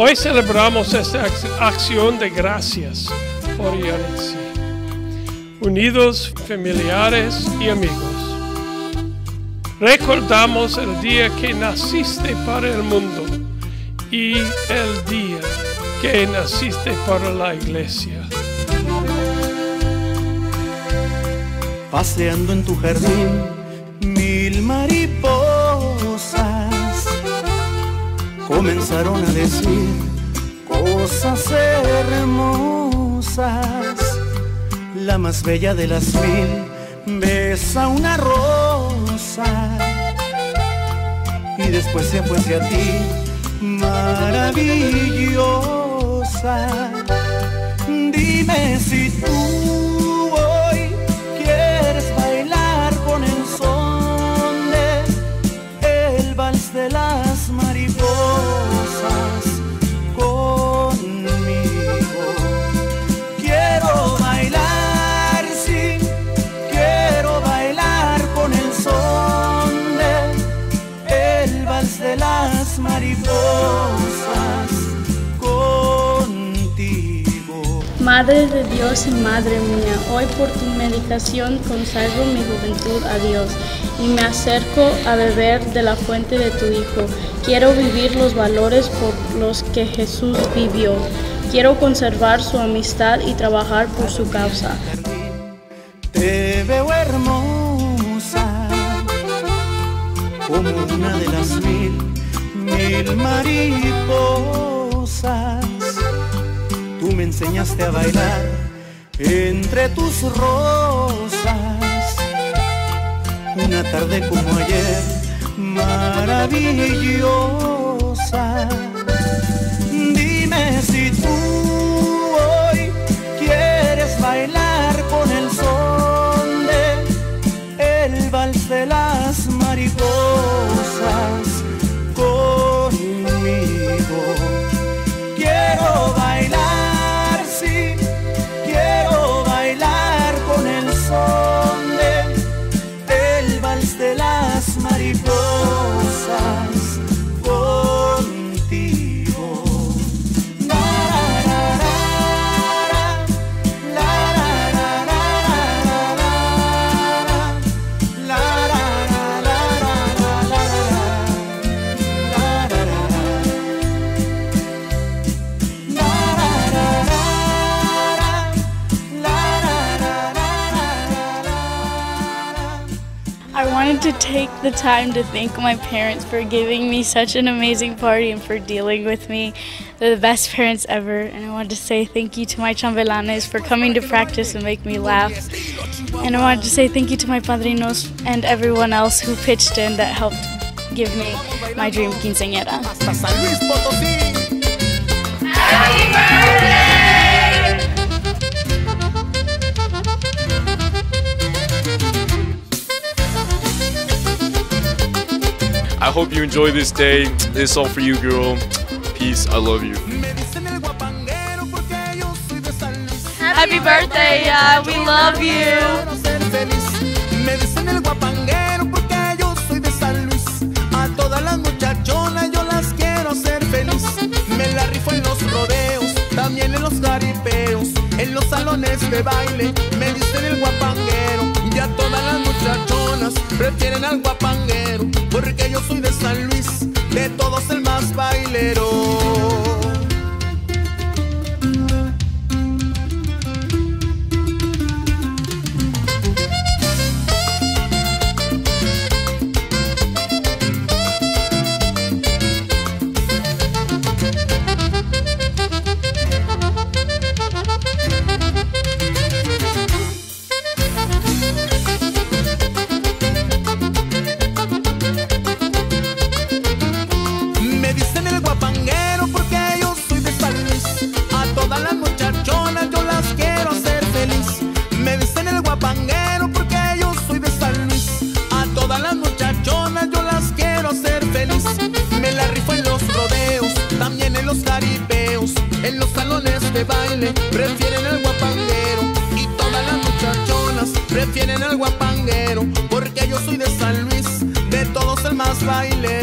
Hoy celebramos esta acción de gracias por Yanitzi. Unidos, familiares y amigos. Recordamos el día que naciste para el mundo y el día que naciste para la iglesia. Paseando en tu jardín, comenzaron a decir cosas hermosas. La más bella de las mil besa una rosa y después se fue hacia ti, maravillosa. Dime si tú de las mariposas contigo. Madre de Dios y Madre mía, hoy por tu medicación consagro mi juventud a Dios y me acerco a beber de la fuente de tu Hijo. Quiero vivir los valores por los que Jesús vivió. Quiero conservar su amistad y trabajar por su causa. Te veo hermosa como una de las mariposas. Tú me enseñaste a bailar entre tus rosas. Una tarde como ayer, maravillosa. Dime si tú I wanted to take the time to thank my parents for giving me such an amazing party and for dealing with me. They're the best parents ever. And I wanted to say thank you to my chambelanes for coming to practice and make me laugh. And I wanted to say thank you to my padrinos and everyone else who pitched in that helped give me my dream quinceañera. hasta San I hope you enjoy this day. This all for you, girl. Peace. I love you. Happy birthday, yeah. We love you. me. La rifo en los rodeos, también en los caribeos, en los salones de baile. Prefieren al guapanguero y todas las muchachonas prefieren al guapanguero porque yo soy de San Luis, de todos el más bailero.